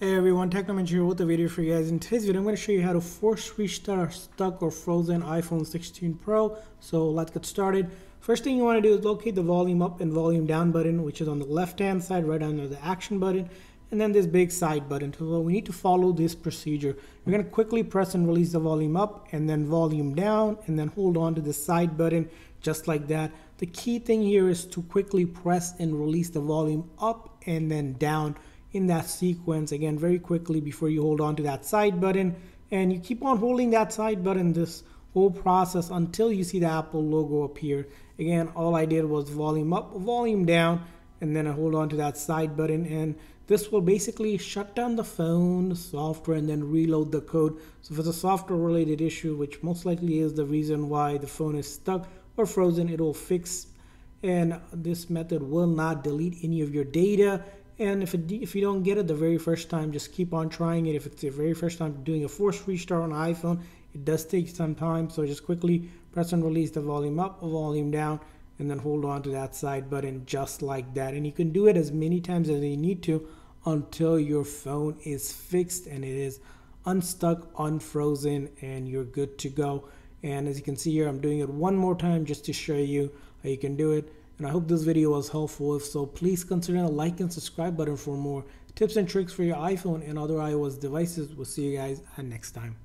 Hey everyone, Technomentary here with a video for you guys. In today's video, I'm going to show you how to force restart a stuck or frozen iPhone 16 Pro. So let's get started. First thing you want to do is locate the volume up and volume down button, which is on the left hand side, right under the action button, and then this big side button. So we need to follow this procedure. We're going to quickly press and release the volume up and then volume down and then hold on to the side button just like that. The key thing here is to quickly press and release the volume up and then down in that sequence again very quickly before you hold on to that side button. And you keep on holding that side button this whole process until you see the Apple logo appear. Again all I did was volume up volume down and then I hold on to that side button. And this will basically shut down the phone software and then reload the code. So if it's a software related issue which most likely is the reason why the phone is stuck or frozen it will fix. And this method will not delete any of your data and if, it, if you don't get it the very first time just keep on trying it. If it's the very first time doing a forced restart on iphone it does take some time. So just quickly press and release the volume up volume down and then hold on to that side button just like that. And you can do it as many times as you need to until your phone is fixed and it is unstuck unfrozen and you're good to go. And as you can see here I'm doing it one more time just to show you how you can do it and I hope this video was helpful. If so, please consider the like and subscribe button for more tips and tricks for your iPhone and other iOS devices. We'll see you guys next time.